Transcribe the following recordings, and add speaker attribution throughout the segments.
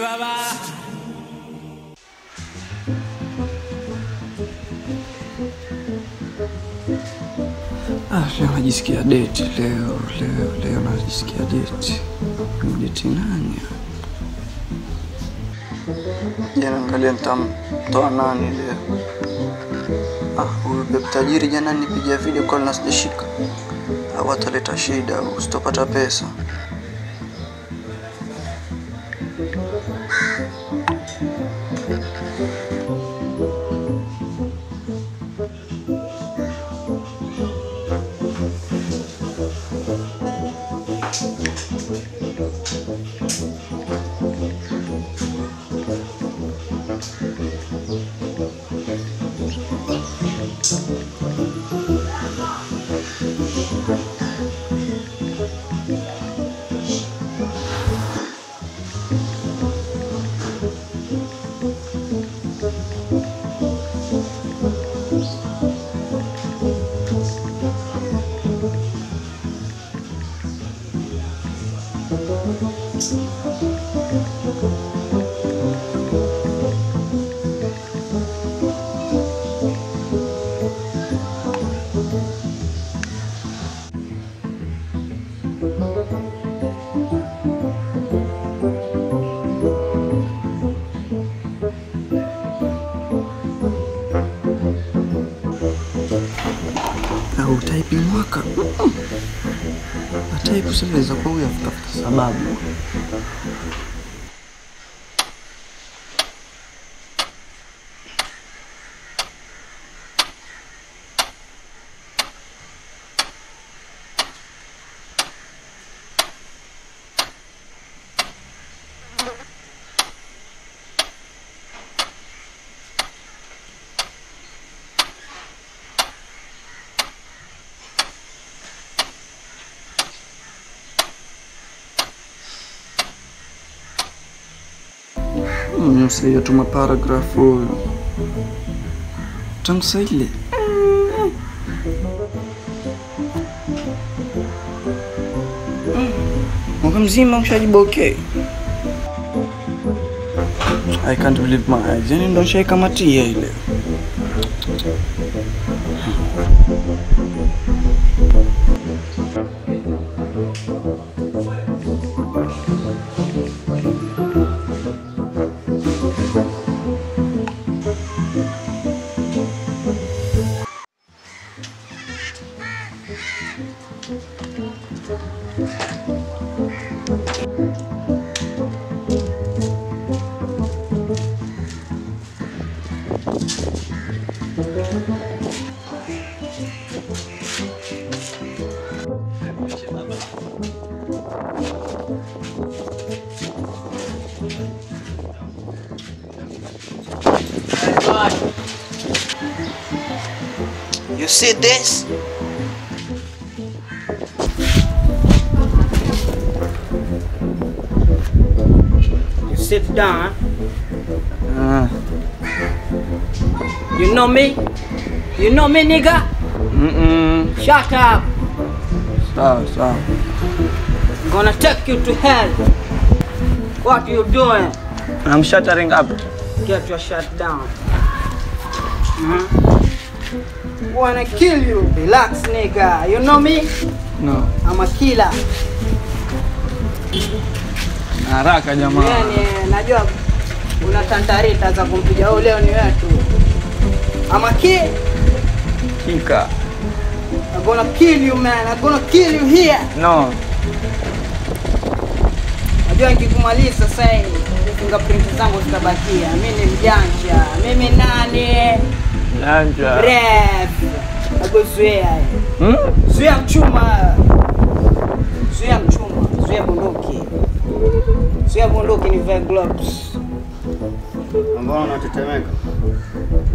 Speaker 1: baba
Speaker 2: Ah, leo najisikia deti leo leo leo najisikia deti. Deti nani? Jana angalia nitamtoa nani leo. Ah, huyu bebe tajiri jana nipigia video call na sijashika. Au ataleta shida, usitopata pesa. Au type na type siweza kwa huyu afutafuta sababu msiyatuma paragrafu huyu tangu saa ile mwaka mzima ushajibu okay. I can't believe my eyes. Yani ndo nishaikamatia ile You see this?
Speaker 3: You sit down. You know me? You know me, nigga?
Speaker 2: mm-mm.
Speaker 3: Shut up.
Speaker 2: Stop, stop.
Speaker 3: I'm gonna take you to hell. What you doing?
Speaker 2: I'm shuttering up.
Speaker 3: Get your shut down. Mm -hmm. Wanna kill you. Relax, nigga. You know me?
Speaker 2: No.
Speaker 3: I'm a killer.
Speaker 2: Haraka jamaa.
Speaker 3: Yani, najua una tantarita za kumpiga leo ni wetu. I'm a kid.
Speaker 2: Kika.
Speaker 3: I'm gonna kill you, man. I'm gonna kill you here.
Speaker 2: No.
Speaker 3: Najua nikikumaliza sasa hivi fingerprint zangu zitabakia. Mimi ni mjanja. Mimi nani? Mjanja. Brave.
Speaker 2: Hmm?
Speaker 3: Zuia mchuma. Zuia mchuma. Zuia bunduki. Zuia bunduki ni vae gloves.
Speaker 4: Mbona unatetemeka?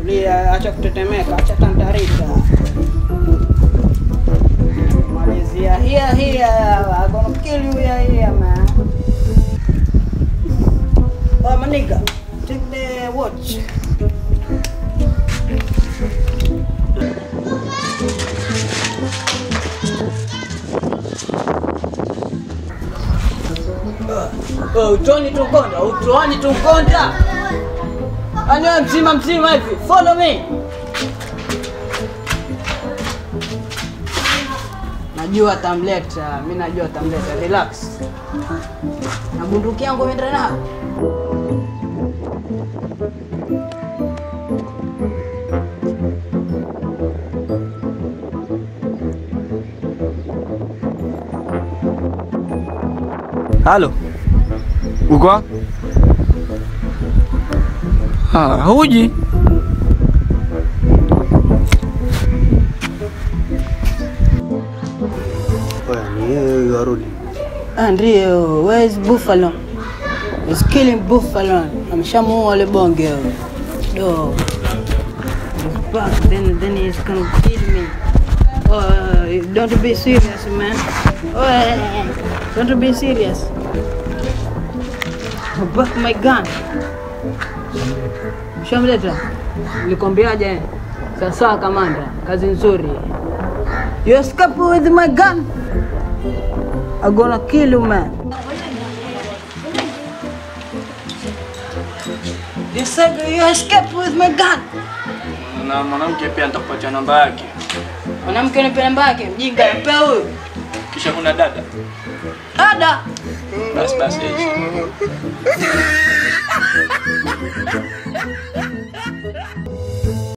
Speaker 3: Tulia, acha kutetemeka, acha tantarika. Malizia hia hia, gonna kill you here hia man. Oh, my nigga, take the watch. Wewe utoni tukonda utoni tunkonda. Wewe mzima mzima hivi. Follow me. Najua tamleta, mimi najua tamleta. Relax. Na bunduki yangu imeenda nayo.
Speaker 2: Halo. Uko wapi? Huji.
Speaker 4: Yarudi.
Speaker 3: Ah, ndio. Where is Buffalo? He's killing Buffalo. Ameshamuua wale bonge. Do. He's. Then then he's gonna kill me. Oh, don't be serious, man. Oh, don't be serious. Back my gun. Shamleta. Nilikwambiaje? Sasa kamanda, kazi nzuri. You escape with my gun. I'm gonna kill you, man. You said you escape with my gun.
Speaker 2: Na mwanamke pia nitakupatia namba yake.
Speaker 3: Mwanamke nipe namba yake, mjinga mpe huyo.
Speaker 2: Kisha kuna dada.
Speaker 3: Dada.
Speaker 2: Bas basi. Ha ha ha ha!